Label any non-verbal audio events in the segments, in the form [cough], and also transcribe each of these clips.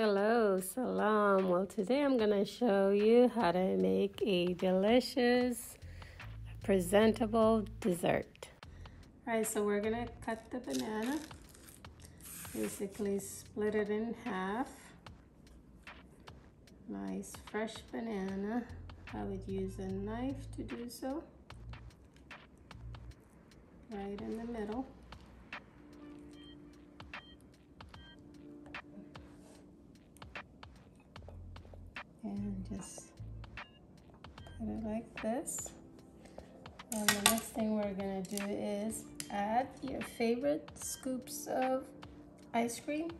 Hello, salam. Well, today I'm going to show you how to make a delicious, presentable dessert. All right, so we're going to cut the banana. Basically split it in half. Nice fresh banana. I would use a knife to do so. Right in the middle. And just put it like this. And the next thing we're gonna do is add your favorite scoops of ice cream,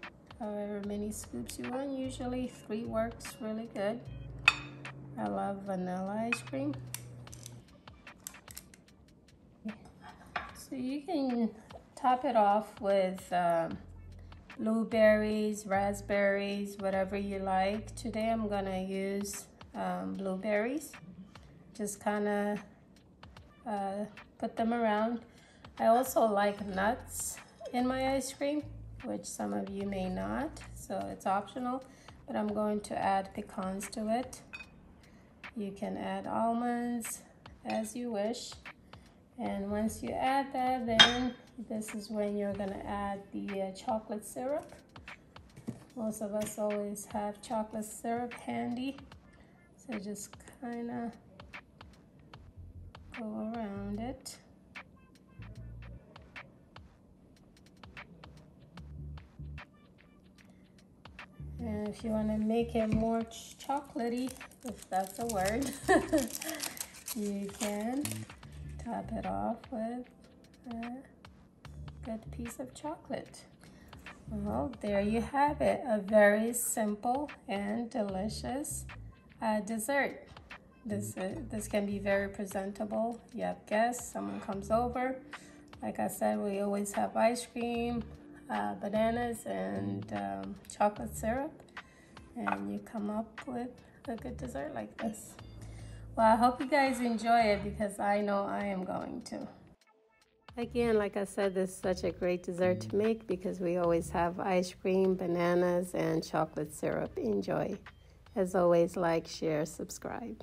however many scoops you want. Usually three works really good. I love vanilla ice cream. So you can top it off with um, blueberries, raspberries, whatever you like. Today I'm gonna use um, blueberries. Just kind of uh, put them around. I also like nuts in my ice cream, which some of you may not, so it's optional, but I'm going to add pecans to it. You can add almonds as you wish. And once you add that, then this is when you're gonna add the uh, chocolate syrup. Most of us always have chocolate syrup handy. So just kinda go around it. And if you want to make it more chocolatey, if that's a word, [laughs] you can top it off with a good piece of chocolate. Well, there you have it, a very simple and delicious uh, dessert. This, uh, this can be very presentable. You have guests, someone comes over. Like I said, we always have ice cream, uh, bananas, and um, chocolate syrup. And you come up with a good dessert like this. Well, I hope you guys enjoy it because I know I am going to. Again, like I said, this is such a great dessert to make because we always have ice cream, bananas, and chocolate syrup. Enjoy. As always, like, share, subscribe.